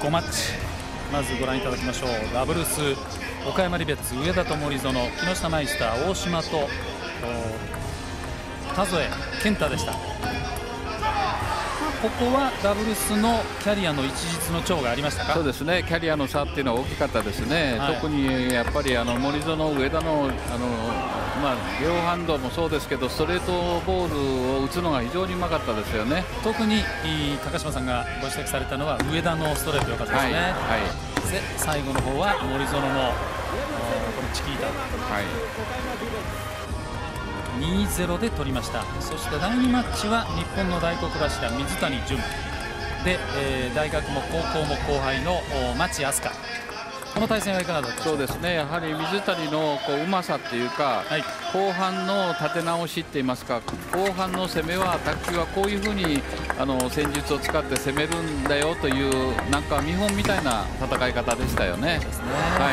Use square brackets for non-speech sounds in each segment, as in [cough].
5マッチ。まずご覧いただきましょう。ダブルス岡山リベッツ上田と森園木下マイスター大島と田添健太でした。ここはダブルスのキャリアの一日の長がありましたか？そうですね。キャリアの差っていうのは大きかったですね、はい、特にやっぱりあの森園、上田のあの、まあ、両ハンドもそうですけどストレートボールを打つのが非常にうまかったですよね。特に高島さんがご指摘されたのは上田のストレート良かったですね、はい、はい、で最後の方は森園のこれチキータ。はい。2-0で取りました。そして第2マッチは日本の大黒柱水谷隼。で、えー、大学も高校も後輩の町飛鳥この対戦はいかがだったそうですね。やはり水谷のこううまさっていうか、はい、後半の立て直しって言いますか後半の攻めは卓球はこういうふうにあの戦術を使って攻めるんだよというなんか見本みたいな戦い方でしたよね。ですね。は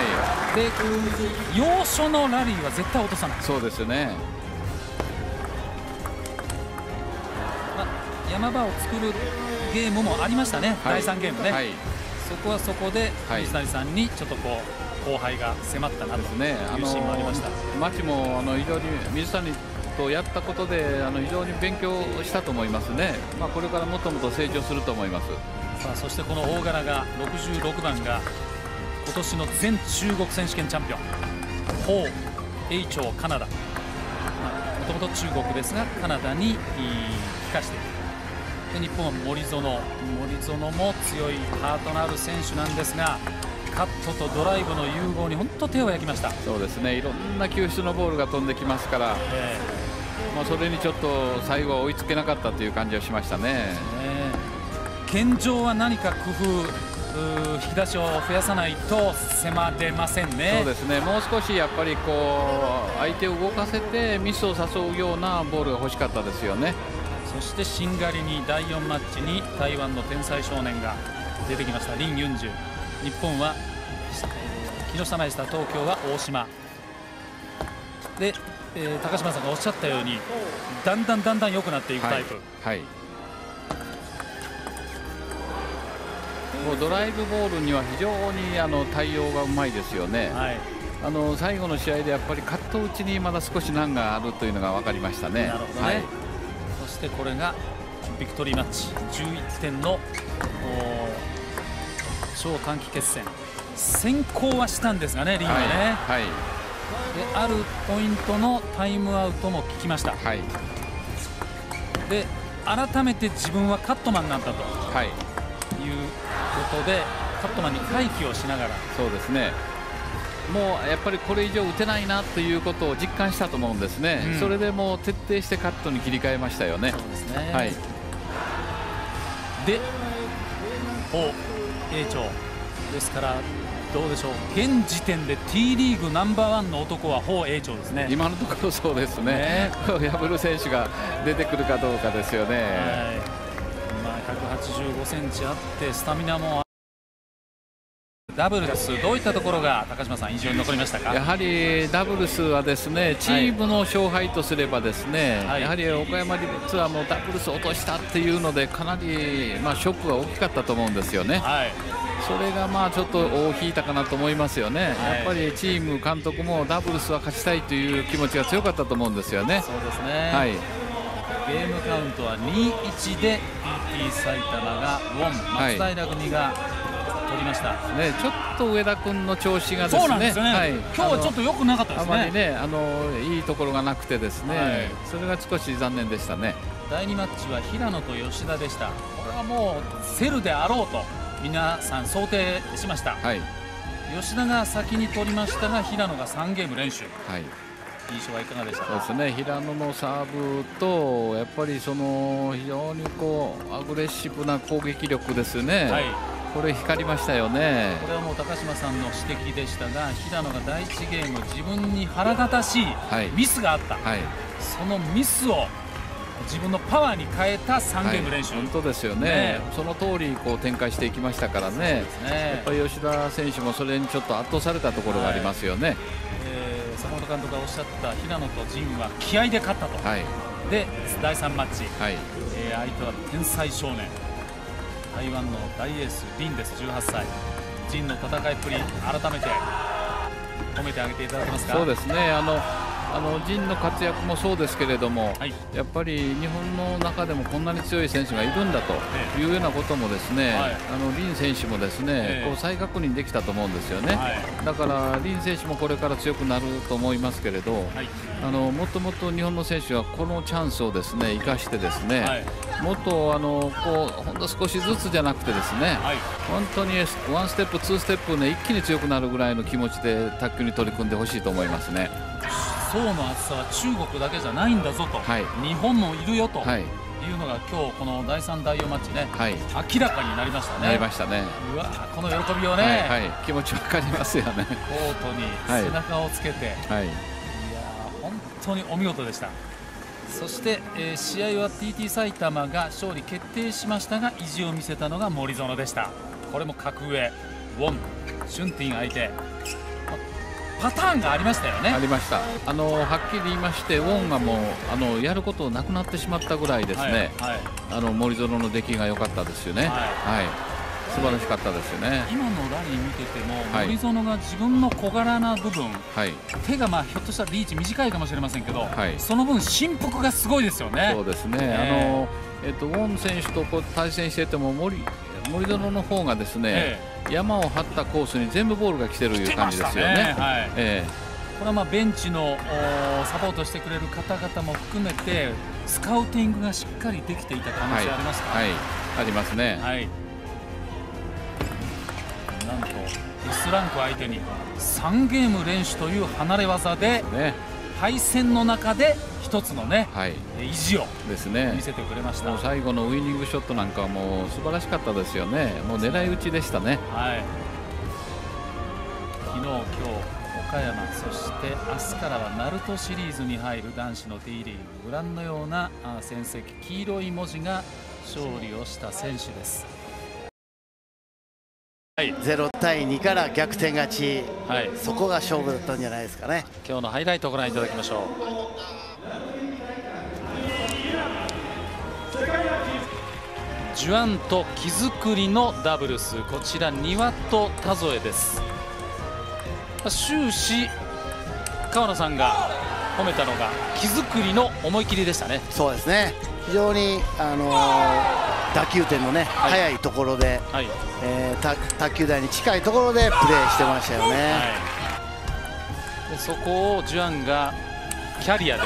い、で要所のラリーは絶対落とさない。そうですね。山場を作るゲームもありましたね、はい、第3ゲームね、はい、そこはそこで水谷さんにちょっとこう後輩が迫ったなというシーンもありました。町もあの非常に水谷とやったことであの非常に勉強したと思いますね、まあ、これからもっともっと成長すると思います。さあそしてこの大柄が66番が今年の全中国選手権チャンピオン。ホウ・エイチョウカナダ。もともと中国ですがカナダに帰化しているで日本は森園森園も強いパートのある選手なんですがカットとドライブの融合に本当手を焼きました。そうですね。いろんな球質のボールが飛んできますから、えー、まあ、それにちょっと最後は追いつけなかったという感じがしましたね。現状は何か工夫引き出しを増やさないと迫れませんね。そうですね。もう少しやっぱりこう相手を動かせてミスを誘うようなボールが欲しかったですよね。そしてしんがりに第4マッチに台湾の天才少年が出てきましたリン・ユンジュ。日本は木下マイスター東京は大島。で、えー、高島さんがおっしゃったようにだんだんだんだん良くなっていくタイプ、はい、はい、もうドライブボールには非常にあの対応がうまいですよね、はい、あの最後の試合でやっぱりカット打ちにまだ少し難があるというのが分かりましたね。なるほどね、はいしてこれがビクトリーマッチ。11点の超短期決戦。先行はしたんですがねリングね、はい、はい、であるポイントのタイムアウトも聞きました、はい、で改めて自分はカットマンなんだと、はい、いうことでカットマンに回帰をしながら。そうですねもうやっぱりこれ以上打てないなということを実感したと思うんですね、うん、それでもう徹底してカットに切り替えましたよね。そうですね。はい、で、お A 長。ですからどうでしょう。現時点で T リーグナンバーワンの男はホウ栄長ですね。今のところそうですね。ね。破る選手が出てくるかどうかですよね、はい。まあ、185センチあってスタミナもダブルス、どういったところが高島さん、印象に残りましたか？やはりダブルスはですねチームの勝敗とすれば、ですね、はい、やはり岡山ツはもうダブルス落としたっていうので、かなり、まあ、ショックが大きかったと思うんですよね。はい。それがまあちょっと大引いたかなと思いますよね、はい、やっぱりチーム、監督もダブルスは勝ちたいという気持ちが強かったと思うんですよね。そうですね、はい、ゲームカウントは2-1で PT 埼玉がウォン、松平組が取りました。ねちょっと上田君の調子がですね、ね、はい、今日はちょっと良くなかったですね。あまりねあのいいところがなくてですね、はい、それが少し残念でしたね。第2マッチは平野と吉田でした。これはもうセルであろうと皆さん想定しました、はい、吉田が先に取りましたが平野が3ゲーム連取、はい、印象はいかがでしたそうですね。平野のサーブとやっぱりその非常にこうアグレッシブな攻撃力ですね、はいこれ光りましたよね。これはもう高島さんの指摘でしたが平野が第1ゲーム自分に腹立たしいミスがあった、はい、そのミスを自分のパワーに変えた3ゲーム練習、はい、本当ですよね、ね、その通りこり展開していきましたからね、ね。やっぱり吉田選手もそれにちょっと圧倒されたところがありますよね。はい、えー、坂本監督がおっしゃった平野と陣は気合で勝ったと、はい、で第3マッチ、はい。えー、相手は天才少年台湾の大エースリンです。18歳。ジンの戦いっぷり改めて褒めてあげていただけますか？そうですね。あのあの陣の活躍もそうですけれども、はい、やっぱり日本の中でもこんなに強い選手がいるんだというようなこともですね、はい、あの林選手もですね、こう再確認できたと思うんですよね、はい、だから林選手もこれから強くなると思いますけれど、あのもっともっと日本の選手はこのチャンスをですね生かしてですね、もっとあのこうほんと少しずつじゃなくてですね、本当にワンステップ、ツーステップね一気に強くなるぐらいの気持ちで卓球に取り組んでほしいと思いますね。層の厚さは中国だけじゃないんだぞと、はい、日本もいるよと。はい。いうのが今日この第3、第4マッチね、はい、明らかになりましたね。なりましたね。うわこの喜びをね、はいはい、気持ちわかりますよね。コートに背中をつけて、はい、いや本当にお見事でした。そして、えー、試合は TT 埼玉が勝利決定しましたが意地を見せたのが森園でした。これも格上。ウォン、シュンティン相手パターンがありましたよね。ありました。あのはっきり言いましてウォンがもうあのやることなくなってしまったぐらいですね、はいはい、あの森園の出来が良かったですよね。はい、はい。素晴らしかったですよね。今のラリー見てても、森園が自分の小柄な部分、はい、手がまあひょっとしたらリーチ短いかもしれませんけど、はい、その分、振幅がすごいですよね。そうですね、えー、あのえっと、ウォン選手とこう対戦してても森森園の方がですね、えー、山を張ったコースに全部ボールが来てるいう感じですよね。ね。はい。えー、これはまあベンチのサポートしてくれる方々も含めてスカウティングがしっかりできていた可能性ありますか、はい、はい、ありますね。はい。なんと S ランク相手に3ゲーム連取という離れ技で、ね、敗戦の中で一つのね、はい、意地をですね。見せてくれました。もう最後のウイニングショットなんかはもう素晴らしかったですよね。もう狙い撃ちでしたね、はい、昨日今日岡山そして明日からはナルトシリーズに入る男子の T リーグ。ご覧のような戦績黄色い文字が勝利をした選手です。はい、0対2から逆転勝ち、はい、そこが勝負だったんじゃないですかね。今日のハイライトをご覧いただきましょうジュアンと木造りのダブルス。こちら庭と田添です。終始川野さんが褒めたのが木造りの思い切りでしたね。そうですね。非常にあのー打球点のね、はい、速いところで、はい、えー、卓球台に近いところでプレーしてましたよね、はい、でそこをジュアンがキャリアで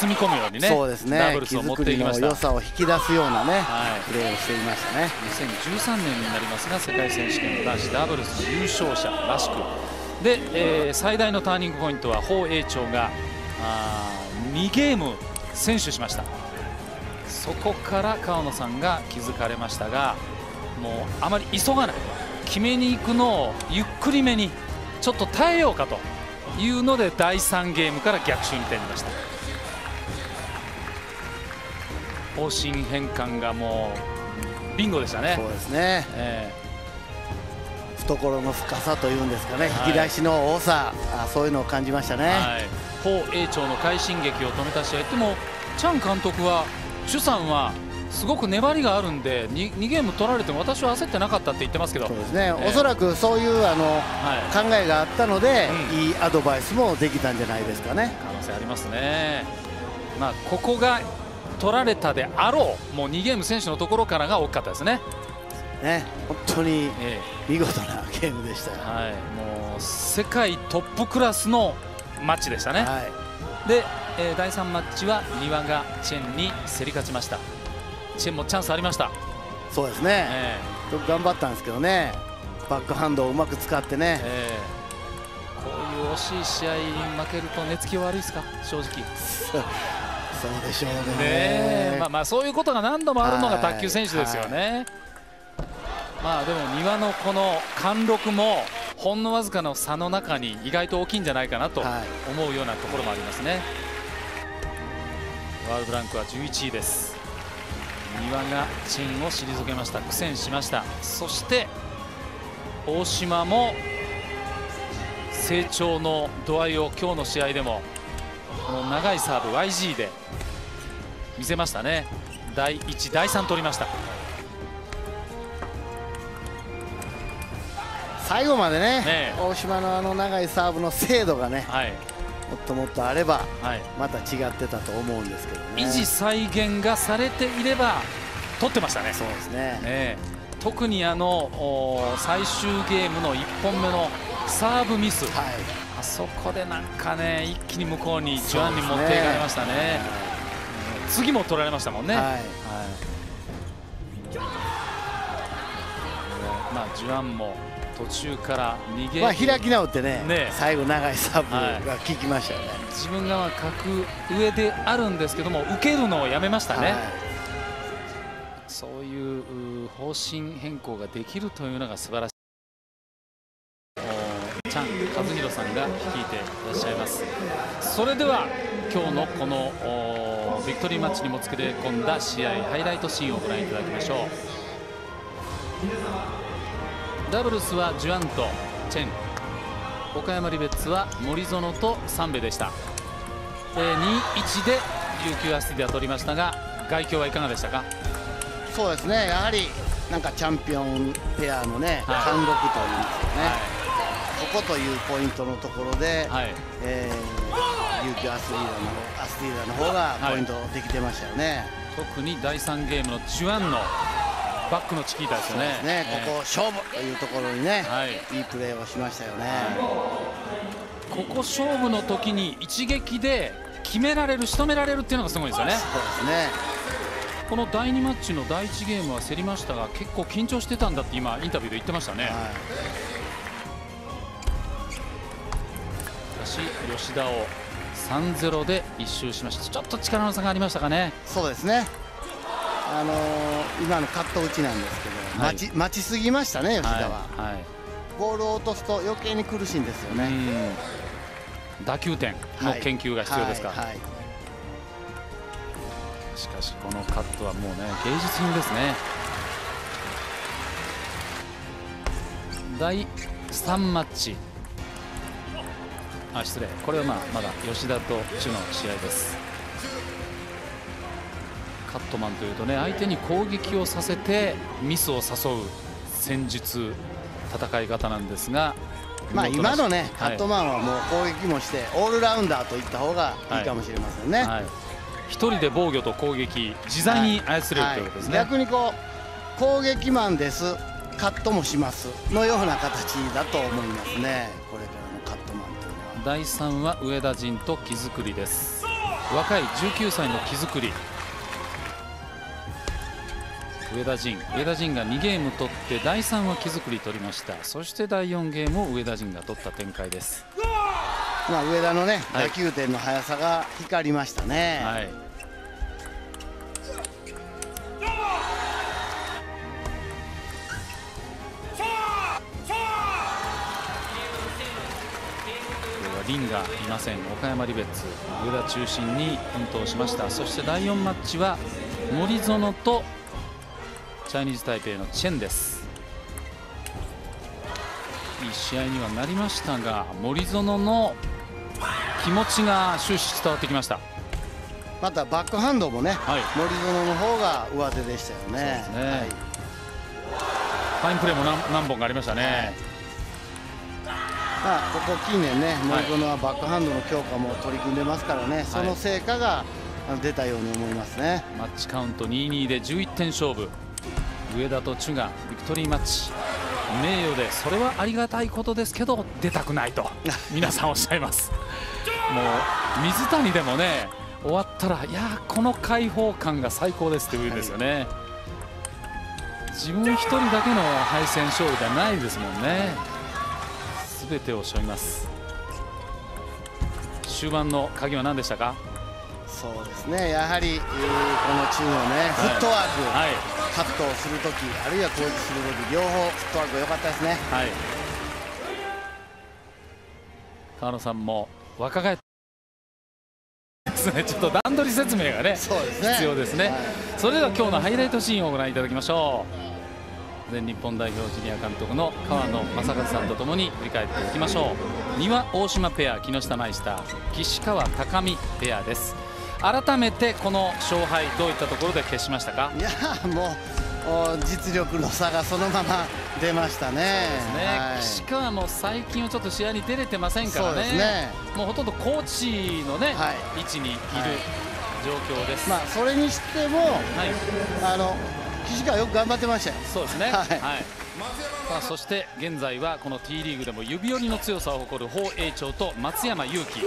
包み込むようにねそうですね。ダブルスを持っていきました。良さを引き出すようなね、はい、プレーをしていましたね。2013年になりますが世界選手権の男子ダブルスの優勝者らしくで、えー、最大のターニングポイントは彭英長があ2ゲーム先取しました。そこから川野さんが気づかれましたがもうあまり急がない。決めに行くのをゆっくりめにちょっと耐えようかというので第3ゲームから逆襲に転じました方針変換がもうビンゴでしたね。そうですね、えー、懐の深さというんですかね、引き出しの多さ。あそういうのを感じましたね、はい、彭英長の快進撃を止めた試合でもチャン監督は朱さんはすごく粘りがあるんで 2, 2ゲーム取られても私は焦ってなかったって言ってますけど。そうですね、えー、おそらくそういうあの、はい、考えがあったので、うん、いいアドバイスもできたんじゃないですかね。可能性ありますね、まあ、ここが取られたであろうもう2ゲーム選手のところからが大きかったですね。ね本当に見事なゲームでした、はい、もう世界トップクラスのマッチでしたね。はい、でえー、第3マッチは丹羽がチェンに競り勝ちました。チェンもチャンスありました。そうですね、えー、頑張ったんですけどね。バックハンドをうまく使ってね、えー、こういう惜しい試合に負けると寝つき悪いですか？正直 [laughs] そうでしょうね。まあまあそういうことが何度もあるのが卓球選手ですよね、まあでも丹羽のこの貫禄もほんのわずかの差の中に意外と大きいんじゃないかなと思うようなところもありますね。ワールドランクは11位です。丹羽がチンを退けました。苦戦しました。そして大島も成長の度合いを今日の試合でもこの長いサーブ YG で見せましたね。第1第3取りました。最後までね、ね、大島のあの長いサーブの精度がね、はい、もっともっとあれば、はい、また違ってたと思うんですけど、ね、維持再現がされていれば取ってましたね。そうですね、ね、特にあの最終ゲームの1本目のサーブミス、はい。あそこでなんかね一気に向こうにジュアンに持っていかれましたね、ね、次も取られましたもんね、はい、はい、まあジュアンも途中から逃げ、まあ、開き直ってね、ね、最後長いサーブが効きましたよね、はい、自分が書く上であるんですけども受けるのをやめましたね、はい、そういう方針変更ができるというのが素晴らしいチャン和弘さんが率いていらっしゃいます。それでは今日のこのビクトリーマッチにもつけ込んだ試合ハイライトシーンをご覧いただきましょう。ダブルスはジュアンとチェン。岡山リベッツは森園とサンベでした、えー、2-1で琉球アスティーダ取りましたが外境はいかがでしたか？そうですね。やはりなんかチャンピオンペアのね、はい、貫禄というんですよね、はい、ここというポイントのところで、はい、えー、琉球アスティーダのアスティーダの方がポイントできてましたよね、特に第3ゲームのジュアンのバックのチキータですよね、ね、ここ勝負というところにね、はい、いいプレーをしましたよね、ここ勝負の時に一撃で決められる仕留められるっていうのがすごいですよね。そうですね。この第2マッチの第1ゲームは競りましたが結構緊張してたんだって今インタビューで言ってましたね。はい、しかし吉田を3-0で一周しました。ちょっと力の差がありましたかね。そうですね。あのー、今のカット打ちなんですけど、はい、待ち待ちすぎましたね、吉田は、はい。はい、ボールを落とすと余計に苦しいんですよね。打球点の研究が必要ですか、しかしこのカットはもうね芸術品ですね。第3マッチあ失礼これはまあまだ吉田と主の試合ですカットマンというとね相手に攻撃をさせてミスを誘う戦術戦い方なんですがまあ今のねカットマンはもう攻撃もしてオールラウンダーといった方がいいかもしれませんね。はいはい、一人で防御と攻撃自在に操れる、はい、ということですね。逆にこう攻撃マンですカットもしますのような形だと思いますね。こ第3は上田陣と木造りです。若い19歳の木造り。上田陣上田陣が2ゲーム取って第3は木造り取りました。そして第4ゲームを上田陣が取った展開です。まあ上田のね、はい、打球点の速さが光りましたね、はい、ンがいません。岡山リベッツ上田中心に奮闘しました。そして第4マッチは森園とチャイニーズ台北のチェンです。いい試合にはなりましたが森園の気持ちが終始伝わってきました。またバックハンドもね、はい、森園の方が上手でしたよね、ね。はい、ファインプレーも何何本かありましたね、はい、まあ、ここ近年ね森園はバックハンドの強化も取り組んでますからね、その成果が出たように思いますね。マッチカウント2-2で11点勝負。上田とチュがビクトリーマッチ。名誉でそれはありがたいことですけど出たくないと。[laughs] 皆さんおっしゃいます。もう水谷でもね終わったらいやこの開放感が最高ですって言うんですよね、自分一人だけの敗戦勝利ではないですもんね全てを背負います。終盤の鍵は何でしたか？そうですね。やはり、えー、このチームのね、フットワーク、はい、カットをするときあるいは攻撃するとき両方フットワーク良かったですね、はい、川野さんも若返ですねちょっと段取り説明がね、ね、必要ですね、はい、それでは今日のハイライトシーンをご覧いただきましょう全日本代表ジュニア監督の川野正和さんとともに振り返っていきましょう。丹羽大島ペア木下マイスター岸川高見ペアです。改めてこの勝敗どういったところで決しましたか？いやもう実力の差がそのまま出ましたね。ね、はい、石川も最近はちょっと試合に出れてませんからね、ね。もうほとんどコーチのね、はい、位置にいる、状況です。まあそれにしても、はい、あの岸川よく頑張ってましたよ。そうですね。はい。さあそして現在はこの T リーグでも指折りの強さを誇る彭栄長と松山勇樹。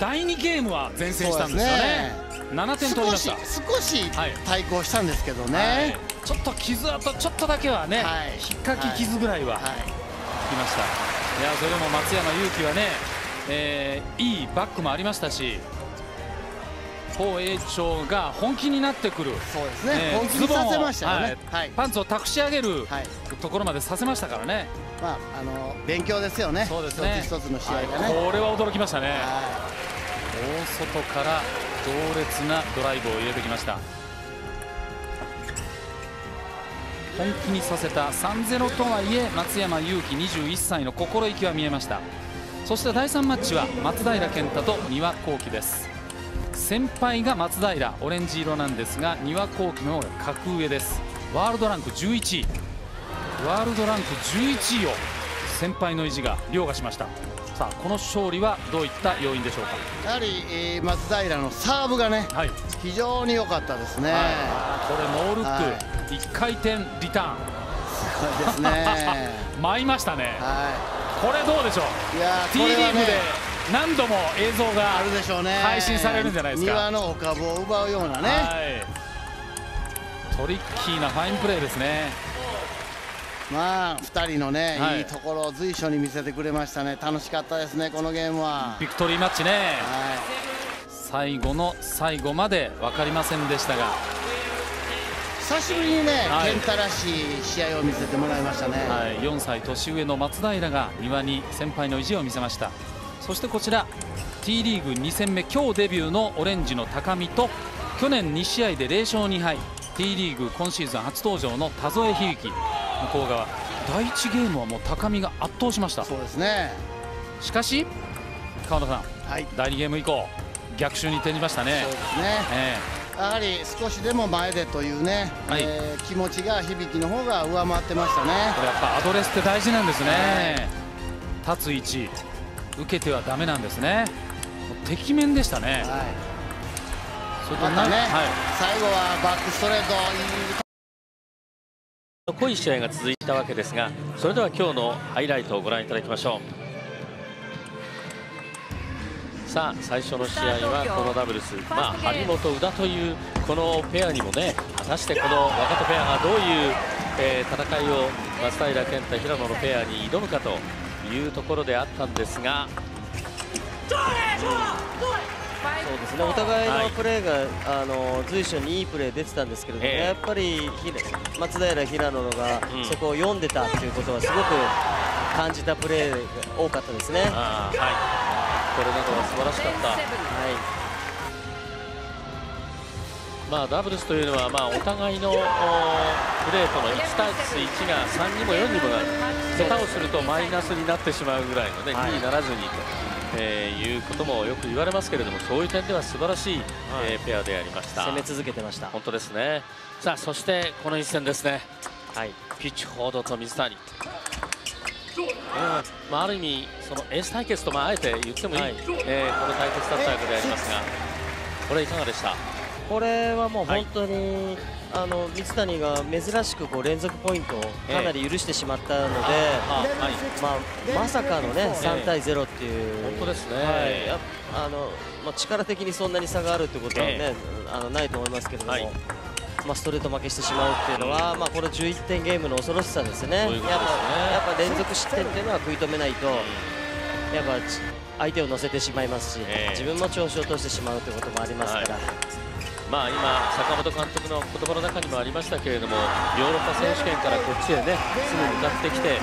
第2ゲームは前線したんですよね。ね。7点取りました。少し対抗したんですけどね、はい、ちょっと傷跡ちょっとだけはね、はい、引っかき傷ぐらいは、はい、きました。いやそれでも松山勇樹はね、えー、いいバックもありましたし彭栄長が本気になってくる。そうですね、えー、本気にさせましたね、はい、パンツを託し上げるところまでさせましたからね、まあ、あの勉強ですよね、そうですね。一つ一つの試合がね、これは驚きましたね、大外から強烈なドライブを入れてきました。本気にさせた3-0とはいえ松山勇樹21歳の心意気は見えました。そして第3マッチは松平健太と丹羽幸喜です先輩が松平オレンジ色なんですが丹羽幸喜の格上です。ワールドランク11位。ワールドランク11位を先輩の意地が凌駕しました。さあこの勝利はどういった要因でしょうか？やはり、えー、松平のサーブがね、はい、非常に良かったですね、はい、これノールック、はい、1回転リターン。すごいですね。[laughs] 舞いましたね、はい、これどうでしょう？いや T リーグで何度も映像があるでしょうね。配信されるんじゃないですか。庭のお株を奪うようなね、はい、トリッキーなファインプレーですね。まあ2人のね、はい、いいところを随所に見せてくれましたね。楽しかったですねこのゲームは。ビクトリーマッチね、はい、最後の最後まで分かりませんでしたが。久しぶりにね、はい、健太らしい試合を見せてもらいましたね、はい、4歳年上の松平が庭に先輩の意地を見せましたそしてこちら T リーグ2戦目今日デビューのオレンジの高見と去年2試合で0勝2敗 T リーグ今シーズン初登場の田添響。向こう側第1ゲームはもう高見が圧倒しました。そうですね。しかし川田さん、はい、第2ゲーム以降逆襲に転じましたね。そうですね、えー、やはり少しでも前でというね、はい、えー、気持ちが響の方が上回ってましたね。これやっぱアドレスって大事なんですね、立つ位置受けてはだめなんですね。てきめんでしたね、はい。それとまたね、はい、最後はバックストレート濃い試合が続いたわけですがそれでは今日のハイライトをご覧いただきましょう。さあ最初の試合はこのダブルス、まあ、張本、宇田というこのペアにもね果たしてこの若手ペアがどういう、えー、戦いを松平健太、平野のペアに挑むかというところであったんですが。そうですねお互いのプレーが、はい、あの随所にいいプレー出てたんですけれども、えー、やっぱり松平、平野がそこを読んでたということはすごく感じたプレーが多かったですね。はい、これなどは素晴らしかった。はいまあ、ダブルスというのは、まあ、お互いのプレートの1対1が3にも4にもなる下手をするとマイナスになってしまうぐらいの、ね、はい、にならずにえー、いうこともよく言われますけれどもそういう点では素晴らしい、はい、えー、ペアでありました。攻め続けてました。本当ですね。さあそしてこの一戦ですね。はい。ピッチフォードと水谷。うん。まあ、ある意味そのエース対決とまああえて言ってもいい、はい、えー、この対決だったわけでありますがこれいかがでした？これはもう本当に、あの水谷が珍しくこう連続ポイントをかなり許してしまったので、まあ、まさかの、ね、3対0っていう、本当ですね、はい、あのまあ、力的にそんなに差があるということはね、あのないと思いますけれども。まあ、ストレート負けしてしまうっていうのは、まあ、この11点ゲームの恐ろしさですね、やっぱやっぱ連続失点っていうのは食い止めないと、やっぱ相手を乗せてしまいますし、自分も調子を落としてしまうということもありますから。まあ、今、坂本監督の言葉の中にもありましたけれどもヨーロッパ選手権からこっちへねすぐ向かってきて、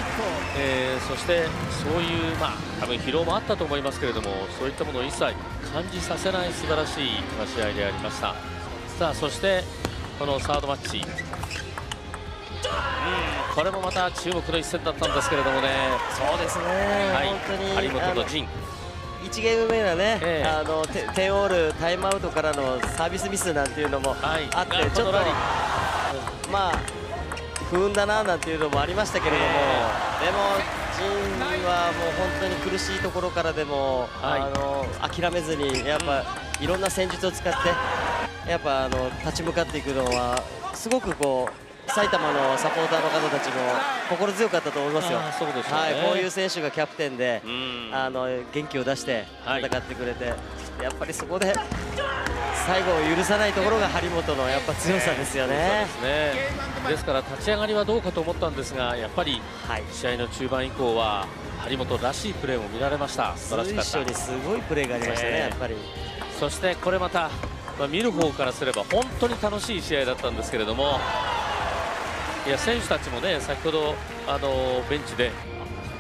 えー、そしてそういう、まあ、多分疲労もあったと思いますけれどもそういったものを一切感じさせない素晴らしい試合でありました。さあそしてこのサードマッチ、うん、これもまた注目の一戦だったんですけれどもね。そうですね、はい、張本と陣1ゲーム目はね、えー、あのテオールタイムアウトからのサービスミスなんていうのもあって、はい、ちょっとまあ不運だななんていうのもありましたけれども、えー、でも陣はもう本当に苦しいところからでも、はい、あの諦めずにやっぱ、いろんな戦術を使ってやっぱあの立ち向かっていくのはすごくこう埼玉のサポーターの方たちも心強かったと思いますよ、そうですね。はい、こういう選手がキャプテンで、あの元気を出して戦ってくれて、はい、やっぱりそこで最後を許さないところが張本のやっぱ強さですよね。ですね。ですから立ち上がりはどうかと思ったんですがやっぱり試合の中盤以降は張本らしいプレーも見られました。素晴らしかった。にすごいプレーがありましたね、やっぱり。そしてこれまた、まあ、見る方からすれば本当に楽しい試合だったんですけれどもいや選手たちもね先ほどあのベンチで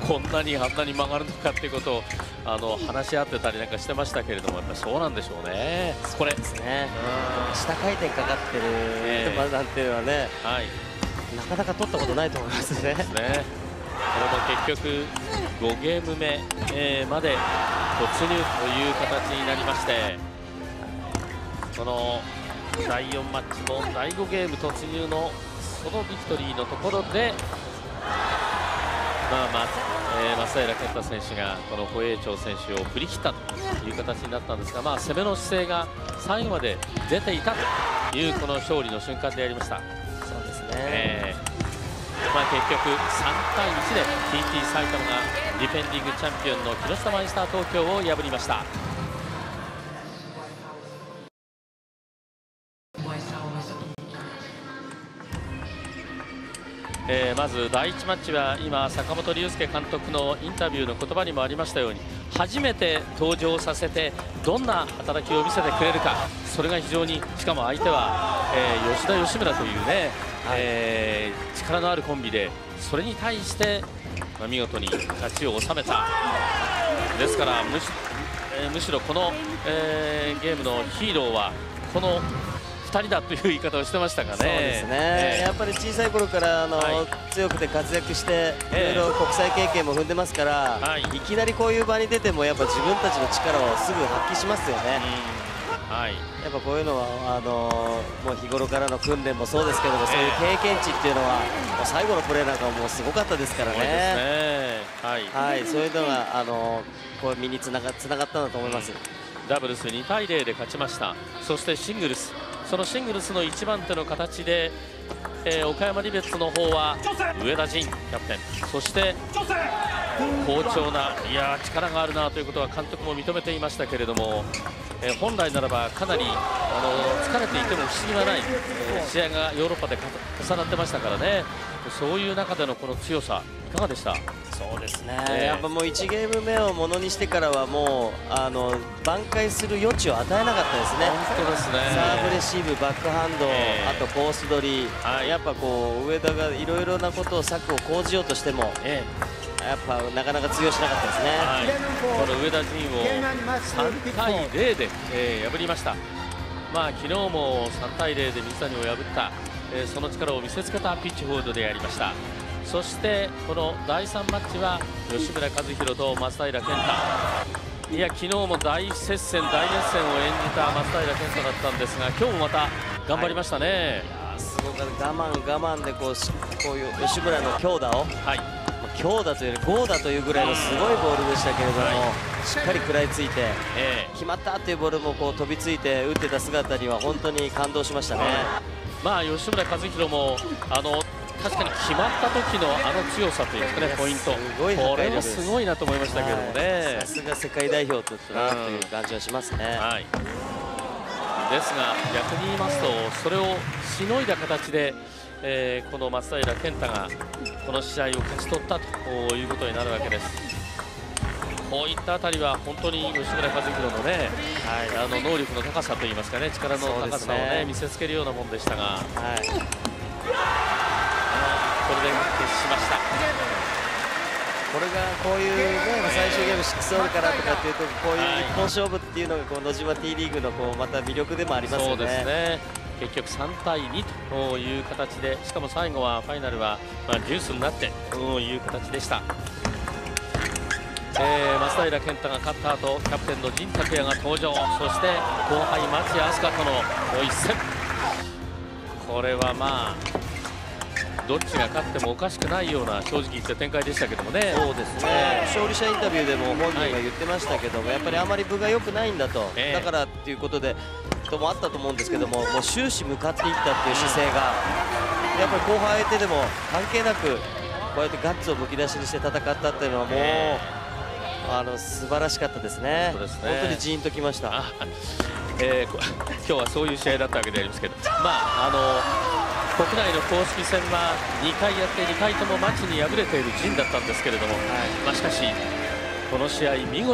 こんなにあんなに曲がるのかっていうことをあの話し合ってたりなんかしてましたけれどもやっぱそうなんでしょうね。これですね。下回転かかってる、えー、なんていうのはね、はい、なかなか取ったことないと思いますね。すねこれも結局5ゲーム目、えー、まで突入という形になりましてこの第4マッチも第5ゲーム突入のそのビクトリーのところで、まあまあえー、松平健太選手がこの保栄長選手を振り切ったという形になったんですが、まあ、攻めの姿勢が最後まで出ていたというこの勝利の瞬間でありました。そうですね、えーまあ、結局3対1で TT 埼玉がディフェンディングチャンピオンの木下マイスター東京を破りました。えー、まず第1マッチは今、坂本龍介監督のインタビューの言葉にもありましたように初めて登場させてどんな働きを見せてくれるかそれが非常にしかも相手は、えー、吉田、吉村というね、はい、えー、力のあるコンビでそれに対して、まあ、見事に勝ちを収めた。ですからむし,、えー、むしろこの、えー、ゲームのヒーローはこの2人だという言い方をしてましたがね。そうですね、えー、やっぱり小さい頃からあの、はい、強くて活躍していろいろ国際経験も踏んでますから、はい、いきなりこういう場に出てもやっぱ自分たちの力をすぐ発揮しますよね。はい、やっぱこういうのはあのもう日頃からの訓練もそうですけども、そういう経験値っていうのはもう最後のプレーなんかもすごかったですからね。ね。はい、はい、そういうのがあのこう身につながつながったんだと思います。ダブルス2対0で勝ちました。そしてシングルスそのシングルスの1番手の形で、えー、岡山リベッツの方は上田陣キャプテン。そして好調ないや力があるなということは監督も認めていましたけれども、えー、本来ならばかなりあの疲れていても不思議はない、えー、試合がヨーロッパで重なってましたからね。そういう中でのこの強さいかがでした？そうですね、えー、やっぱもう1ゲーム目をものにしてからはもうあの挽回する余地を与えなかったですね。本当ですね。サーブレシーブバックハンド、えー、あとコース取り、はい、やっぱこう上田がいろいろなことを策を講じようとしても、えー、やっぱなかなか通用しなかったですね、はい、この上田陣を3対0で、えー、破りました。まあ昨日も3対0で水谷を破った、えー、その力を見せつけたピッチフォードでありました。そしてこの第3マッチは吉村和弘と松平健太。いや昨日も大接戦大熱戦を演じた松平健太だったんですが今日もまた頑張りましたね、はい、すごく我慢我慢でこうこういう吉村の強打を、はい、強打というより強打というぐらいのすごいボールでしたけれども、はい、しっかり食らいついて、えー、決まったというボールもこう飛びついて打ってた姿には本当に感動しましたね。まあ吉村和弘もあの確かに決まった時のあの強さというかねポイント。これもす。ごいなと思いましたけどもね。さすが世界代表だったなという感じはしますね、はい、ですが逆に言いますとそれをしのいだ形で、えー、この松平健太がこの試合を勝ち取ったということになるわけですこういったあたりは本当に吉村和弘のね、はい、あの能力の高さといいますかね力の高さをね、ね見せつけるようなもんでしたが。はいこれで決しましたこれがこういうね最終ゲーム6オールからとかっていうとこういう一本勝負っていうのがこう野島 T リーグのこうまた魅力でもありますよね。そうですね結局3対2という形でしかも最後はファイナルはまあデュースになってという形でした。えー、増平健太が勝った後キャプテンの陣拓也が登場そして後輩松谷飛鳥との一戦。これはまあどっちが勝ってもおかしくないような正直言って展開でしたけどもね。そうですね。勝利者インタビューでも本人が言ってましたけども、はい、やっぱりあまり分が良くないんだと、えー、だからっていうことでともあったと思うんですけどももう終始向かっていったっていう姿勢がやっぱり後輩相手でも関係なくこうやってガッツをむき出しにして戦ったっていうのはもう。えーあの素晴らしかったですね。本ですね本当にジーンときました。えー、[laughs] 今日はそういう試合だったわけでありますけど、まああの国内の公式戦は2回やって2回ともマッチに敗れている陣だったんですけれども、はい、まあ、しかしこの試合見事